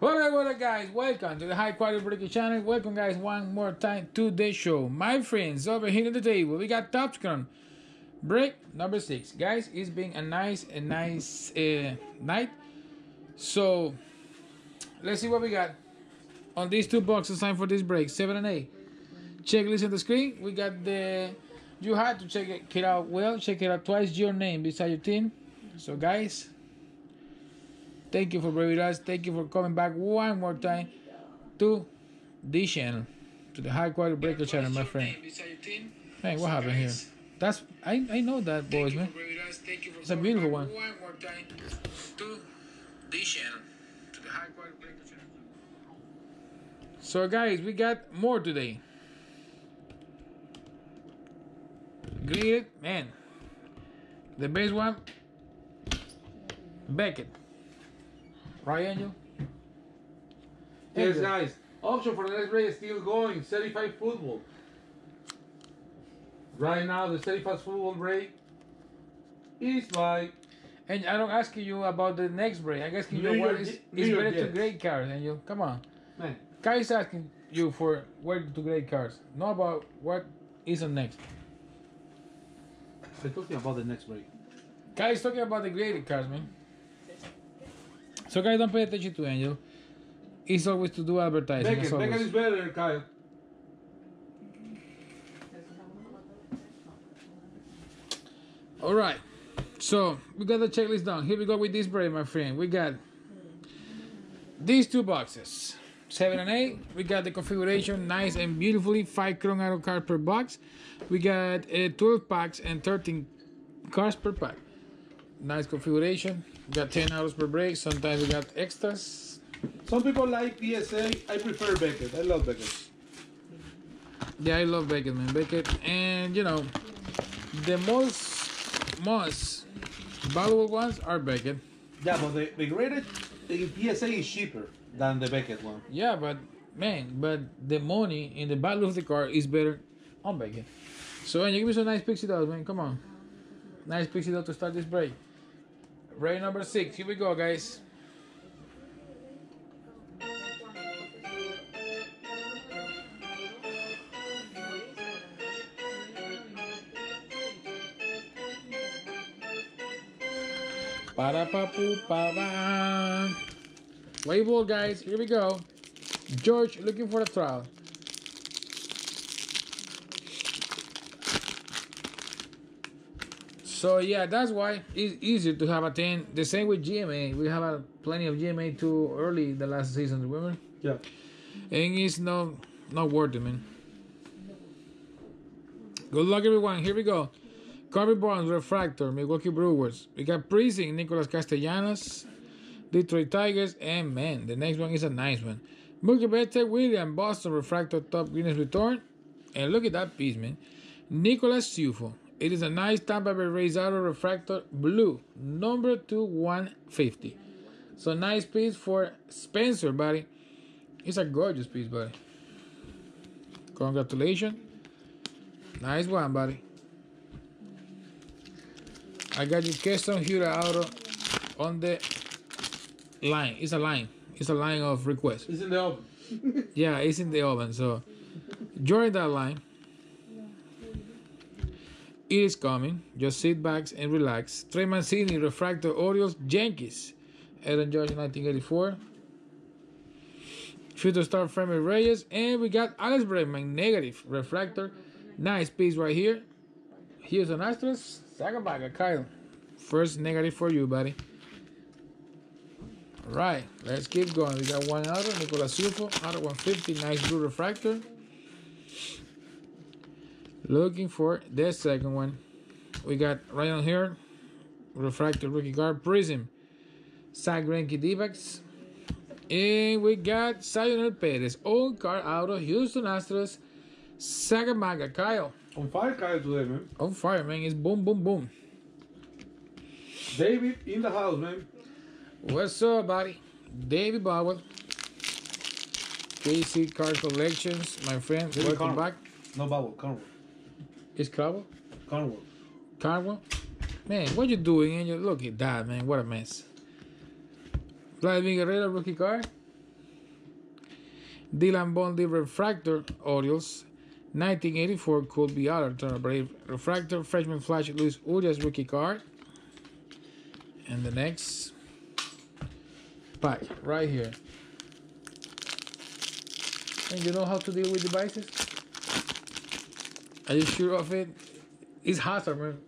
Hola, hola, guys. Welcome to the High Quality Breaker channel. Welcome, guys, one more time to the show. My friends, over here at the table, we got Topps Chrome break number six. Guys, it's been a nice, a nice uh, night. So, let's see what we got on these two boxes Time for this break, seven and eight. Checklist on the screen. We got the. You had to check it out well. Check it out twice. Your name beside your team. So, guys, Thank you for being with us. Thank you for coming back one more time to this channel, to the High Quality Breaker channel, my friend. Hey, what happened here? That's I I know that boys, man. It's a beautiful one. One more time to this channel, to the High Quality Breaker channel. So guys, we got more today. Greeted, man. The best one, Beckett. Right, Angel? Yes, Angel. guys. Option for the next break is still going. 35 football. Right now, the 35 football break is by And I don't ask you about the next break. I'm asking New you what York is, New is York better to grade cars, Angel. Come on. man. Kai is asking you for where to grade cars, not about what is on next. I'm talking about the next break. Kai is talking about the graded cars, man. So guys, don't pay attention to Angel. It's always to do advertising. Beckett always. is better, Kyle. All right. So we got the checklist done. Here we go with this break, my friend. We got these two boxes. Seven and eight. We got the configuration nice and beautifully. Five Chrome Auto card per box. We got uh, 12 packs and 13 cars per pack. Nice configuration. We got 10 hours per break. Sometimes we got extras. Some people like PSA. I prefer Beckett. I love Beckett. Yeah, I love Beckett, man. Beckett. And you know, the most most valuable ones are Beckett. Yeah, but the, the graded the PSA is cheaper than the Beckett one. Yeah, but man, but the money in the value of the car is better on Beckett. So, and you give me some nice pixie dots, man. Come on, nice pixie dot to start this break. Break number six. Here we go, guys. Para pa pu pa ball, guys. Here we go. George looking for a trial. So yeah, that's why it's easier to have a 10. The same with GMA. We have a, plenty of GMA too early the last season, remember? Yeah. And it's no not worth it, man. Good luck, everyone. Here we go. Corbin Burnes, Refractor, Milwaukee Brewers. We got Precinct, Nicolas Castellanos, Detroit Tigers, and man, the next one is a nice one. Mookie Betts, William, Boston Refractor, Top Guinness Return. And look at that piece, man. Nicolas Sufo. It is a nice Tampa Bay Rays Auto Refractor Blue, number 2 150. So nice piece for Spencer, buddy. It's a gorgeous piece, buddy. Congratulations. Nice one, buddy. I got your Keston Hiura auto on the line. It's a line. It's a line of requests. It's in the oven. Yeah, it's in the oven. So join that line. It is coming. Just sit back and relax. Trey Mancini, Refractor, Orioles, Yankees. Aaron Judge, 1984. Future star Franmil Reyes. And we got Alex Bregman, negative, Refractor. Nice piece right here. Houston Astros, Sagabaga, Kyle. First negative for you, buddy. All right, let's keep going. We got one auto, Nicolas Sufo, auto 150, nice blue refractor. Looking for the second one. We got right on here, refractor rookie card, Prism, Zach Greinke D-backs. And we got Cionel Perez, old card out of Houston Astros, Sagamaga, Kyle. On fire, Kyle, today, man. On fire, man. It's boom, boom, boom. David in the house, man. What's up, buddy? David Bowell. KC Card Collections, my friend. David Welcome Conwell. back. No bubble, Conwell. Is Crowell? Conwell. Carwell? Man, what you doing? And you look at that, man. What a mess. Vladimir Guerrero rookie card. Dylan Bundy Refractor Orioles. 1984 could be other Turner Brave Refractor Freshman Flash Luis Urias rookie card. And the next pack right here. And you know how to deal with devices? Are you sure of it? It's hazard, man.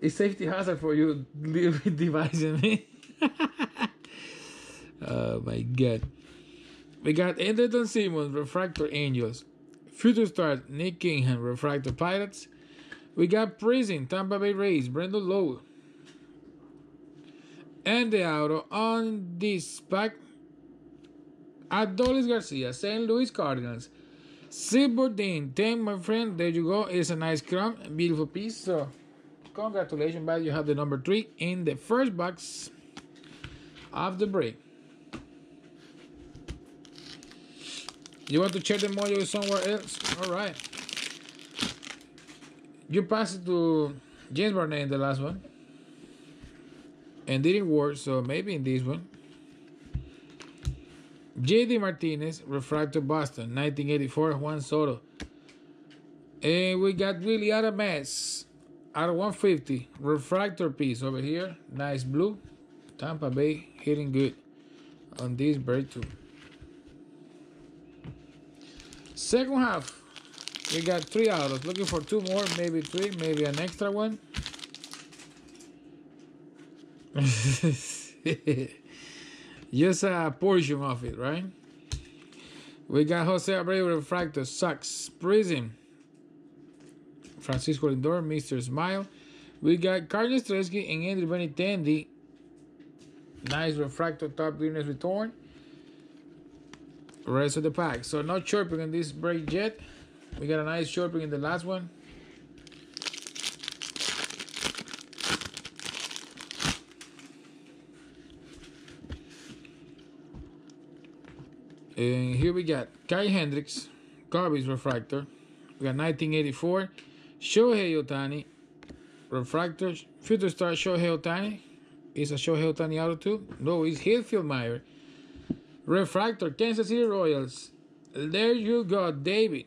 It's safety hazard for you little device in me. oh my god. We got Andrelton Simmons, Refractor Angels. Future Stars, Nick Kingham, Refractor Pirates. We got Prism, Tampa Bay Rays, Brandon Lowe. And the auto on this pack, Adolis Garcia, St. Louis Cardinals. Silver Dean, 10, my friend. There you go. It's a nice crumb, beautiful piece. So, congratulations, buddy. You have the number three in the first box of the break. You want to check the mojo somewhere else? All right. You passed it to James Barnett in the last one. And didn't work, so maybe in this one. JD Martinez, Refractor Boston, 1984, Juan Soto. And we got Willie Adames out of 150, Refractor piece over here. Nice blue. Tampa Bay hitting good on this break too. Second half, we got three autos. Looking for two more, maybe three, maybe an extra one. Just a portion of it, right? We got Jose Abreu Refractor, Sucks, Prism, Francisco Lindor, Mr. Smile. We got Carlos Tresky and Andrew Benintendi. Nice refractor top greenness return. Rest of the pack. So no chirping in this break yet. We got a nice chirping in the last one. And here we got Kai Hendricks, garbage refractor. We got 1984, Shohei Ohtani, refractor, future star Shohei Ohtani. Is a Shohei Ohtani auto too? No, it's Hitfield Meyer. Refractor, Kansas City Royals. There you go, David.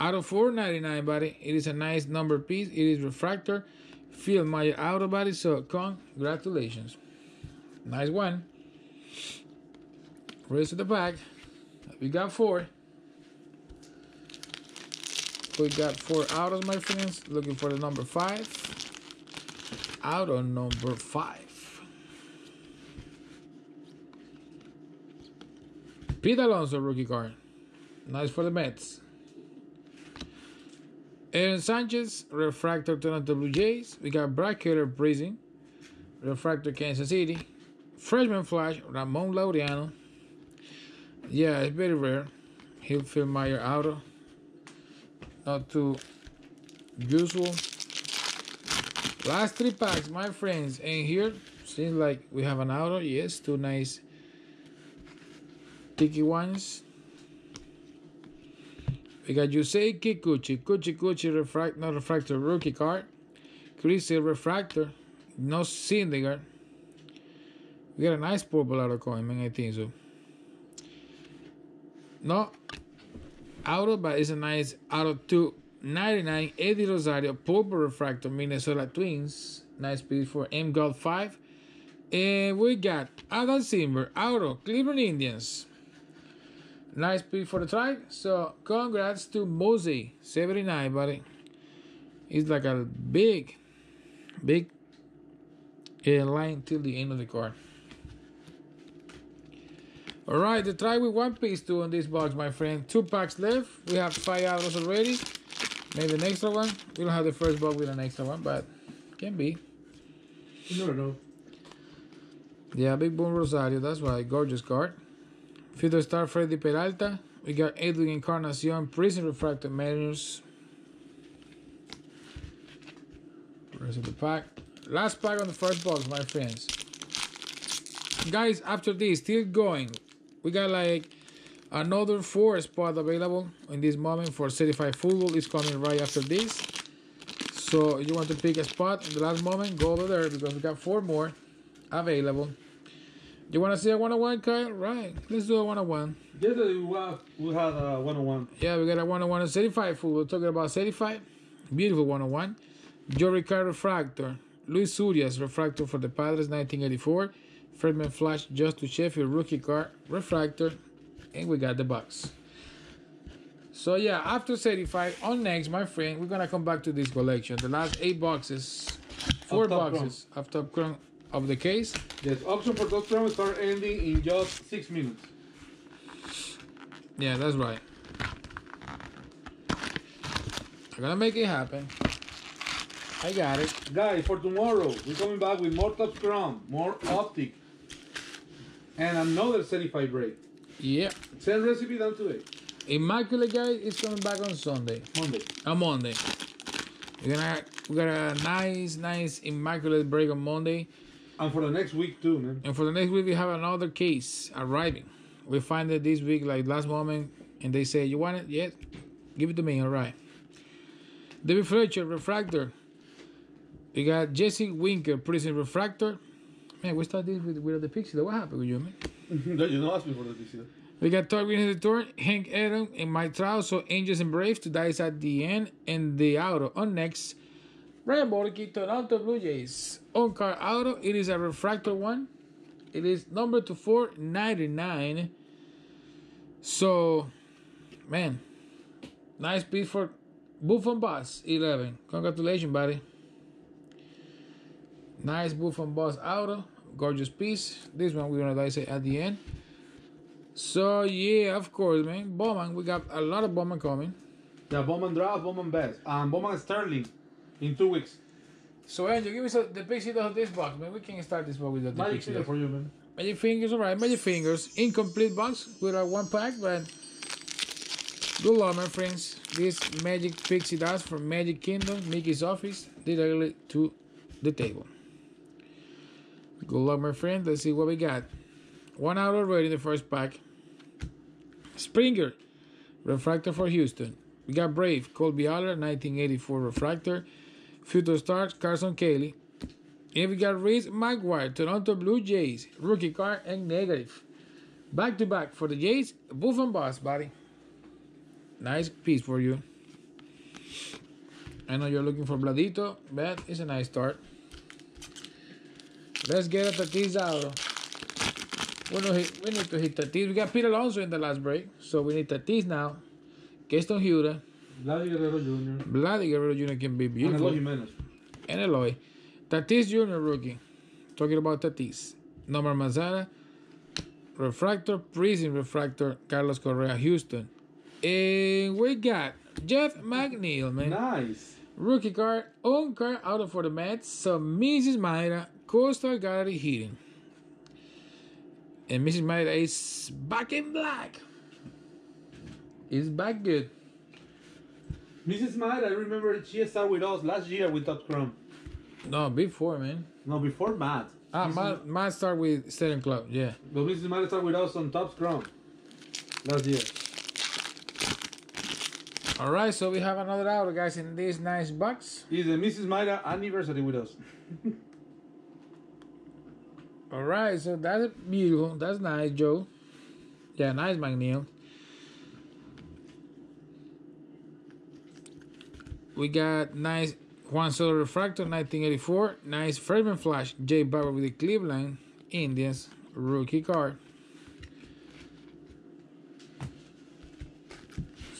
Out of 499, buddy. It is a nice number piece. It is refractor. Phil Meyer auto body. So congratulations. Nice one. Raise to the back. We got four. We got four autos, my friends. Looking for the number five. out Auto number five. Pete Alonso rookie card. Nice for the Mets. Aaron Sanchez, Refractor Toronto Blue Jays. We got Brad Keller Prism. Refractor Kansas City. Freshman Flash, Ramon Laureano. Yeah, it's very rare. Hitfield Meyer Auto. Not too usual. Last three packs, my friends. And here, seems like we have an auto. Yes, two nice sticky ones. We got Yusei Kikuchi, Kuchi Kuchi refract, not refractor rookie card. Chris refractor, Noah Syndergaard. We got a nice purple out of coin, man. I think so. No auto, but it's a nice auto 299 Eddie Rosario purple refractor Minnesota Twins. Nice piece for M God 5. And we got Adam Cimber auto Cleveland Indians. Nice pick for the try. So congrats to Mosey, 79, buddy. He's like a big, big uh, line till the end of the card. All right, the try with one piece two on this box, my friend. Two packs left. We have five hours already. Maybe an extra one. We don't have the first box with an extra one, but can be. You never know. Yeah, Big Boom Rosario. That's why. Gorgeous card. Future star Freddy Peralta. We got Edwin Encarnacion, Prism Refractor Mariners. Rest of the pack. Last pack on the first box, my friends. Guys, after this, still going. We got like another four spot available in this moment for certified football is coming right after this. So you want to pick a spot in the last moment, go over there because we got four more available. You want to see a one on one, Kyle? Right. Let's do a one on one. Yesterday we had a one on one. Yeah, we got a one on one on certified football We're talking about certified. Beautiful one on one. Joe Ricardo refractor. Luis Urias refractor for the Padres 1984. Freshman Flash Justus Sheffield rookie card refractor. And we got the box. So yeah, after 35, on next, my friend, we're gonna come back to this collection. The last eight boxes, four boxes of Topps Chrome of the case. Yes, auction for Topps Chrome start ending in just six minutes. Yeah, that's right. I'm gonna make it happen. I got it. Guys, for tomorrow, we're coming back with more Topps Chrome, more Optic, and another certified break. Yeah. Send recipe down today, Immaculate guys is coming back on Sunday. Monday. On Monday. We're gonna we got a nice, nice immaculate break on Monday. And for the next week too, man. And for the next week we have another case arriving. We find it this week, like last moment, and they say, You want it? Yes. Give it to me, alright. David Fletcher, refractor. We got Jesse Winker, prism refractor. Man, we start this with, with the pixie. What happened with you, man? you don't ask me for this year. We got Todd Green the tour, Hank Aaron, and Mike Trout. So Angels and Braves to dice at the end and the auto. On next, Brian Borucki, Toronto Blue Jays. On car auto, it is a refractor one. It is number to 499. So, man, nice piece for Buffon Boss 11. Congratulations, buddy. Nice Buffon Boss auto. Gorgeous piece. This one we're gonna dice it at the end. So yeah, of course, man. Bowman, we got a lot of Bowman coming. Yeah, Bowman draft, Bowman best, and Bowman Sterling in two weeks. So Angel, give me some, the pixie of this box, man. We can start this box with the, the Magic pixie dust. for you, man. Magic fingers, alright. Magic fingers, incomplete box with a one pack, but good luck, my friends. This Magic Pixie Dust from Magic Kingdom, Mickey's office, directly to the table. Good luck, my friend. Let's see what we got. One out already in the first pack. Springer, refractor for Houston. We got Brave, Kolby Allard, 1984 refractor. Future Stars, Carson Kelly. And we got Reese McGuire, Toronto Blue Jays, rookie card and negative. Back to back for the Jays, Buffon Boss, buddy. Nice piece for you. I know you're looking for Bladito, but it's a nice start. Let's get a Tatis out. We need, we need to hit Tatis. We got Peter Alonso in the last break, so we need Tatis now. Keston Hiura, Vladdy Guerrero Jr. Vladdy Guerrero Jr. can be and beautiful. Eloy Jimenez. and Eloy. Tatis Jr. rookie. Talking about Tatis. Nomar Mazara. Refractor, Prism Refractor, Carlos Correa, Houston. And we got Jeff McNeil, man. Nice. Rookie card, own card out of for the Mets. So Mrs. Mayra, Gallery hitting. And Mrs. Maida is back in black. Is back good. Mrs. Maida, I remember she started with us last year with Topps Chrome. No, before, man. No, before Matt. Ah, Mrs. my, my start with Stadium Club, yeah. But Mrs. Maida started with us on Topps Chrome last year. All right, so we have another hour, guys, in this nice box. It's the Mrs. Maida anniversary with us. All right, so that's beautiful. That's nice, Joe. Yeah, nice, McNeil. We got nice Juan Soto Refractor, 1984. Nice Freshman Flash, Jay Bauer with the Cleveland Indians rookie card.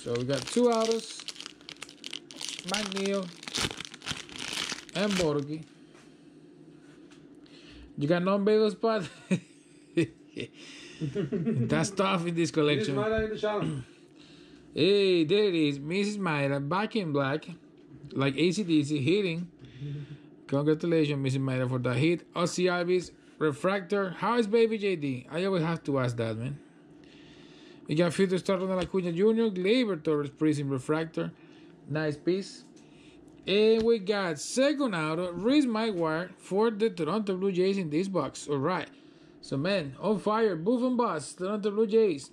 So we got two autos, McNeil and Borgi. You got non-bagel spot? That's tough in this collection. Mayra in the challenge. Hey, there it is. Mrs. Mayra back in black. Like ACDC hitting. Congratulations, Mrs. Mayra, for that hit. Ozzie Albies, Refractor. How is Baby JD? I always have to ask that, man. We got Future Star Ronald Acuna Jr., Gleyber Torres, Prism Refractor. Nice piece. And we got second out, Reese McGuire for the Toronto Blue Jays in this box. All right. So, man, on fire. Buffon Boss, Toronto Blue Jays.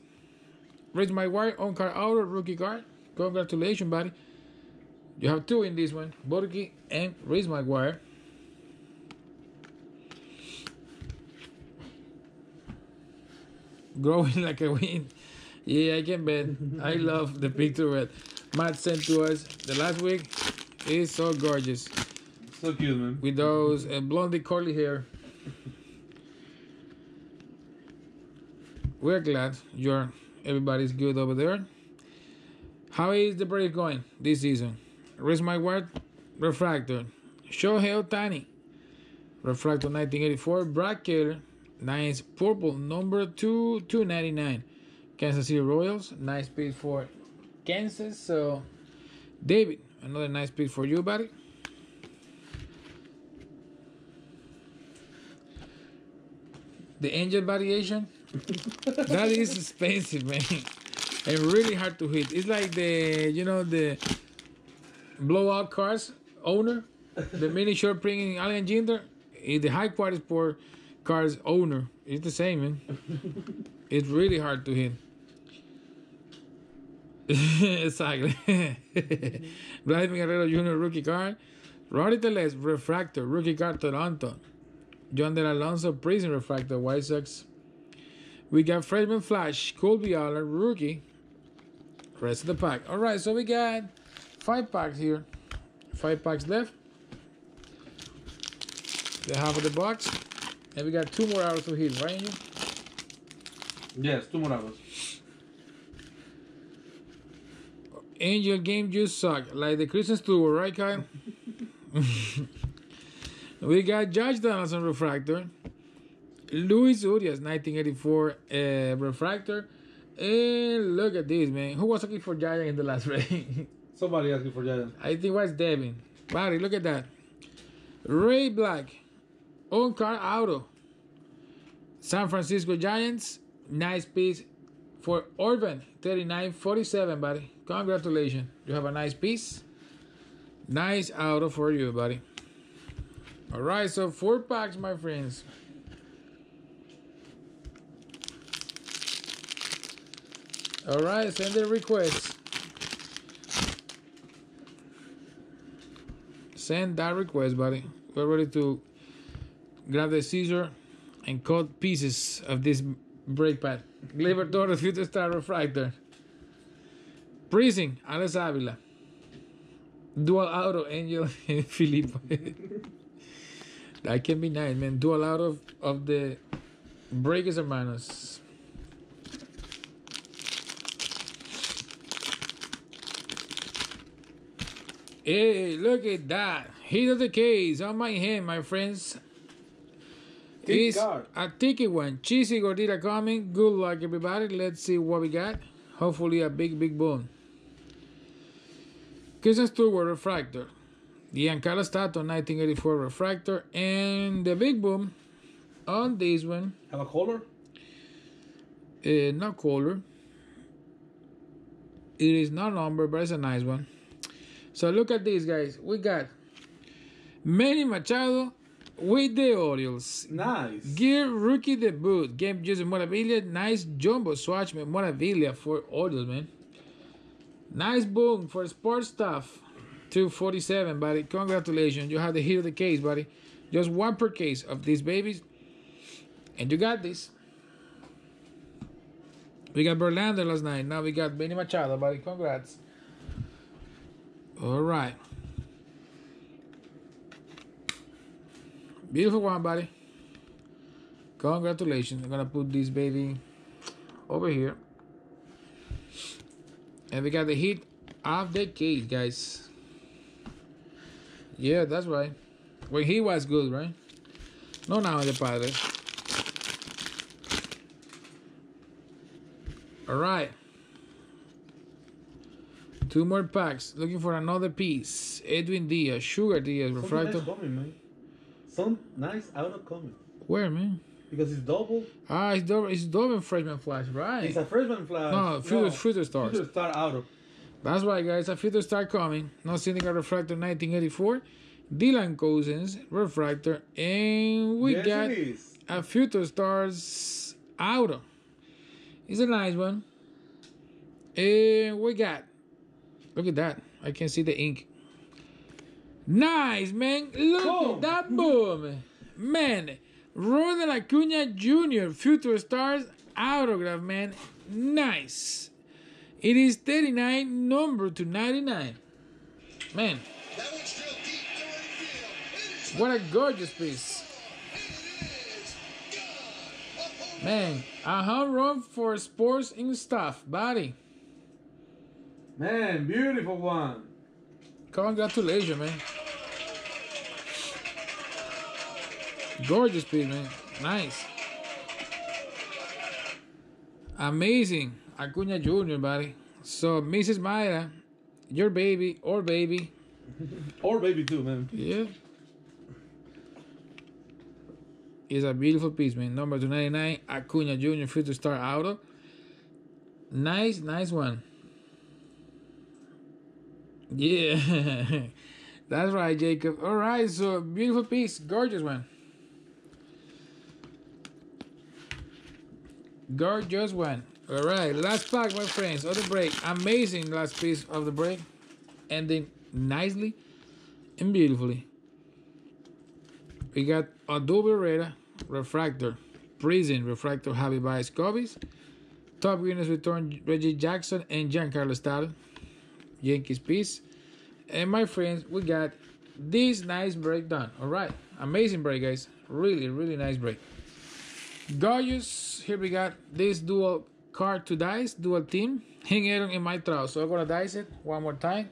Reese McGuire on card auto, rookie card. Congratulations, buddy. You have two in this one, Borgi and Reese McGuire. growing like a weed. Yeah, I can bet. I love the picture that Matt sent to us the last week. It's so gorgeous So cute, man. with those uh, blondie curly hair. We're glad you're everybody's good over there. How is the break going this season? Where's my word? Refractor. Shohei Ohtani. Refractor 1984. Bracket, Nice purple. Number 2, 299. Kansas City Royals. Nice pick for Kansas. So, David, another nice pick for you, buddy. The angel variation. that is expensive, man. And really hard to hit. It's like the, you know, the blowout cars owner, the miniature short Alien Ginder. the high quality sport cars owner. It's the same, man. It's really hard to hit. exactly. Vladimir Guerrero Jr. rookie card. Rowdy Tellez refractor rookie card Toronto. Yonder Alonso prism refractor White Sox. We got freshman flash Colby Allen rookie. Rest of the pack. All right, so we got five packs here. Five packs left. The half of the box. And we got two more hours to hit, right? Yes, two more hours. Angel game just suck. Like the Christian Stewart, right, Kyle? we got Josh Donaldson refractor. Luis Urias 1984 uh, refractor. And look at this, man. Who was looking for Giant in the last race? Somebody asking for Giant. I think it was Devin. Barry, look at that. Ray Black. On car auto. San Francisco Giants. Nice piece for Orban. 39.47, buddy. Congratulations. You have a nice piece. Nice auto for you, buddy. All right, so four packs, my friends. All right, send the request. Send that request, buddy. We're ready to grab the scissor and cut pieces of this brake pad. Libertadores Future Star Refractor. Prism, Alex Avila. Dual Auto, Angel and Filippo. that can be nice, man. Dual Auto of, of the Breakers Hermanos. Hey, look at that. Hit of the case on my hand, my friends. It's a ticket one. Cheesy Gordita coming. Good luck, everybody. Let's see what we got. Hopefully, a big, big boom. Christian Stewart refractor. Giancarlo Stanton 1984 refractor. And the big boom on this one, Have a color? uh, not color. It is not number, but it's a nice one. So look at these guys. We got Manny Machado with the Orioles. Nice. Gear rookie debut. Game using Moravilla. Nice jumbo swatch with Moravilla for Orioles, man. Nice boom for sports stuff. 247, buddy. Congratulations. You have to of the case, buddy. Just one per case of these babies. And you got this. We got Verlander last night. Now we got Benny Machado, buddy. Congrats. All right. Beautiful one, buddy. Congratulations. I'm gonna put this baby over here. And we got the hit of the case, guys. Yeah, that's right. When he was good, right? No, now the Padres. All right. Two more packs. Looking for another piece. Edwin Diaz, Sugar Diaz, Refractor. nice coming, man. Some nice out of coming. Where, man? Because it's double. Ah, it's double. it's Dover Freshman Flash, right? It's a freshman flash. No, Future, Future Stars. Future star out. That's right, guys. A Future Star coming. No Syndicate Refractor 1984. Dylan Cousins, Refractor. And we yes, got a Future Stars Auto. It's a nice one. And we got, look at that. I can see the ink. Nice, man. Look Boom. at that boom. Man, Ronald Acuna Jr., Future Stars autograph, man. Nice. It is 39, number to 99. Man, what a gorgeous piece. Man, a home run for sports and stuff, buddy. Man, beautiful one. Congratulations, man. Gorgeous piece, man. Eh? Nice. Amazing. Acuna Jr., buddy. So, Mrs. Mayra, your baby or baby. Or baby too, man. Yeah. Is a beautiful piece, man. Number 299, Acuna Jr. Future Star Auto. Nice, nice one. Yeah. That's right, Jacob. All right, so beautiful piece. Gorgeous one. Gorgeous one. All right, last pack, my friends, of the break. Amazing last piece of the break. Ending nicely and beautifully. We got Adobe Herrera, Refractor, Prism, Refractor, Baez Cubbies, Top Winners Return, Reggie Jackson, and Giancarlo Stanton. Yankees piece. And my friends, we got this nice break done. All right, amazing break, guys. Really, really nice break. Gorgeous. Here we got this dual card to dice, dual team. Hank Aaron in my throw. So I'm gonna dice it one more time.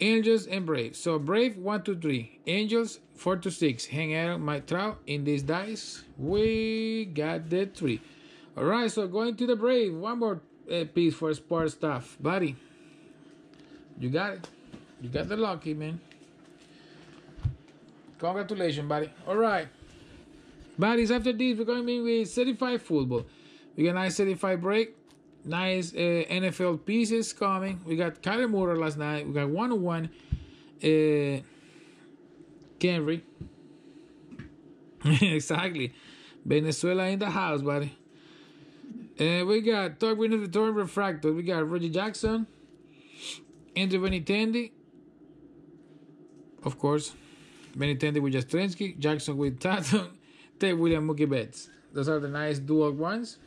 Angels and Brave. So Brave one, two, three. Angels four to six. Hank Aaron, my throw in this dice. We got the three. All right. So going to the Brave. One more uh, piece for sports stuff, buddy. You got it. You got the lucky man. Congratulations, buddy. All right. Buddies, after this, we're going to be with certified football. We got a nice certified break. Nice uh, NFL pieces coming. We got Kyler Murray last night. We got one on one. Uh, exactly. Venezuela in the house, buddy. And we got third winner of the Torrent Refractor. We got Reggie Jackson. Andrew Benintendi. Of course. Benintendi with Yastrzemski. Jackson with Tatum. William Mookie Betts. Those are the nice dual ones.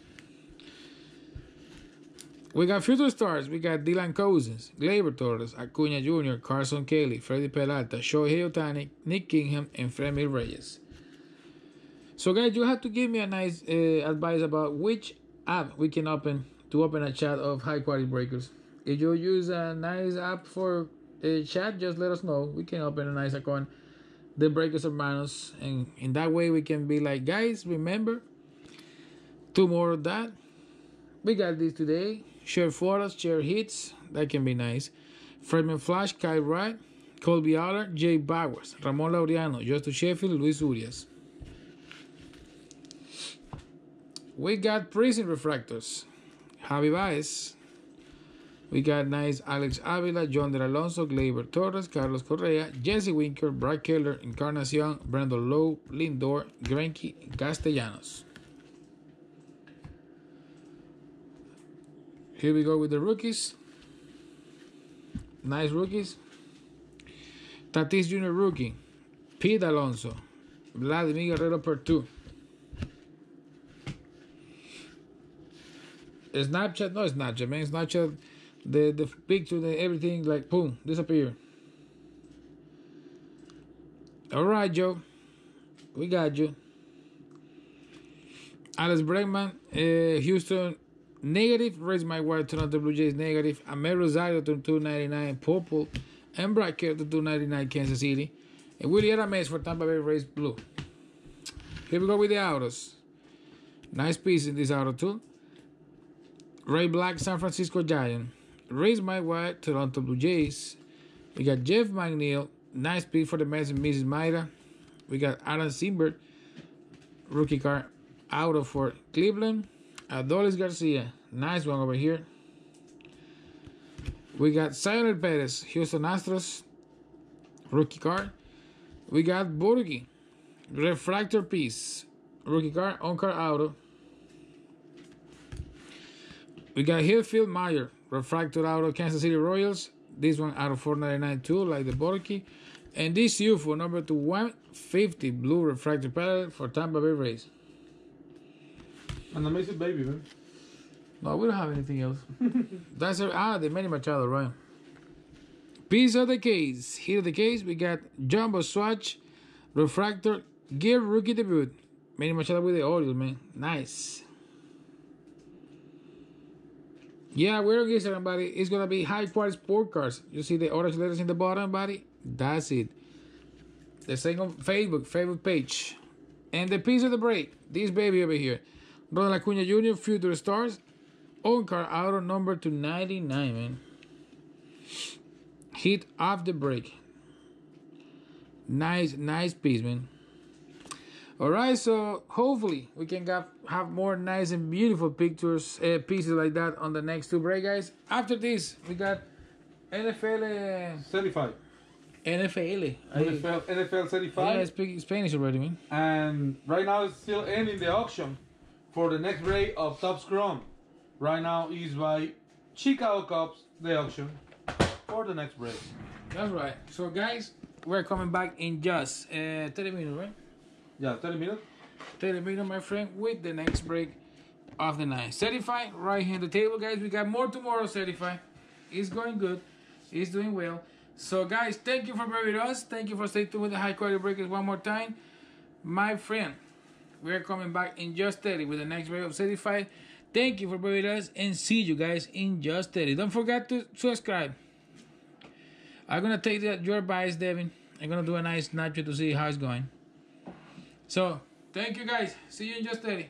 We got future stars. We got Dylan Cousins, Gleyber Torres, Acuna Jr., Carson Kelly, Freddy Peralta, Shohei Ohtani, Nick Kingham, and Franmil Reyes. So, guys, you have to give me a nice uh, advice about which app we can open to open a chat of high quality breakers. If you use a nice app for a chat, just let us know. We can open a nice account, the Breakers Hermanos, and in that way we can be like, guys, remember, two more of that. We got this today. Share photos, share hits. That can be nice. Freshman Flash, Kyle Wright, Kolby Allard, Jay Bowers, Ramon Laureano, Justin Sheffield, Luis Urias. We got prism refractors. Javi Baez. We got nice Alex Avila, Yonder Alonso, Gleyber Torres, Carlos Correa, Jesse Winker, Brad Keller, Encarnacion, Brandon Lowe, Lindor, Granky, Castellanos. Here we go with the rookies. Nice rookies. Tatis Jr. rookie. Pete Alonso. Vladimir Guerrero per two. Snapchat, no Snapchat, man. Snapchat, the the picture, the everything, like boom, disappear. All right, Joe, we got you. Alex Bregman, uh, Houston, negative. Raise my wire, Toronto Blue Jays, negative. Amer Rosario to 299, purple. And Brad Kerr to 299, Kansas City. And Willie Adames for Tampa Bay Rays, blue. Here we go with the autos. Nice piece in this auto, too. Ray Black, San Francisco Giant. Raise My White, Toronto Blue Jays. We got Jeff McNeil, nice pick for the Mets and Mrs. Mayra. We got Alan Simbert, rookie card, auto for Cleveland. Adolis Garcia, nice one over here. We got Cionel Perez, Houston Astros, rookie card. We got Burgi, refractor piece, rookie card, on card auto. We got Hillfield Meyer, refractor out of Kansas City Royals. This one out of 499 too, like the Borky. And this UFO number to 150 blue refractor palette for Tampa Bay Rays. An amazing baby, man. No, we don't have anything else. That's a, ah the Manny Machado, right? Piece of the case. Here the case we got Jumbo Swatch, Refractor, Gear Rookie Debut. Manny Machado with the Orioles, man. Nice. Yeah, we're guessing, everybody. It's gonna be high quality sport cars. You see the orange letters in the bottom, buddy? That's it. The second Facebook, Facebook page. And the piece of the break, this baby over here. Ronald Acuna Jr., Future Stars, own car auto number to 99, man. Hit off the brake. Nice, nice piece, man. All right, so hopefully we can have, have more nice and beautiful pictures, uh, pieces like that on the next two break, guys. After this, we got NFL, uh, Certified. NFL. I, NFL, yeah, I certified. speak Spanish already, man. And right now it's still ending the auction for the next break of Topps Chrome. Right now is by Chicago Cubs, the auction for the next break. That's right. So, guys, we're coming back in just uh, 30 minutes, right? Yeah, 30 minutes. 30 minutes, my friend, with the next break of the night. Certified, right here on the table, guys. We got more tomorrow, certified. It's going good. It's doing well. So, guys, thank you for being with us. Thank you for staying tuned with the high quality breakers one more time. My friend, we're coming back in just 30 with the next break of certified. Thank you for being with us and see you guys in just 30. Don't forget to subscribe. I'm gonna take your advice, Devin. I'm gonna do a nice nacho to see how it's going. So, thank you guys. See you in just 30.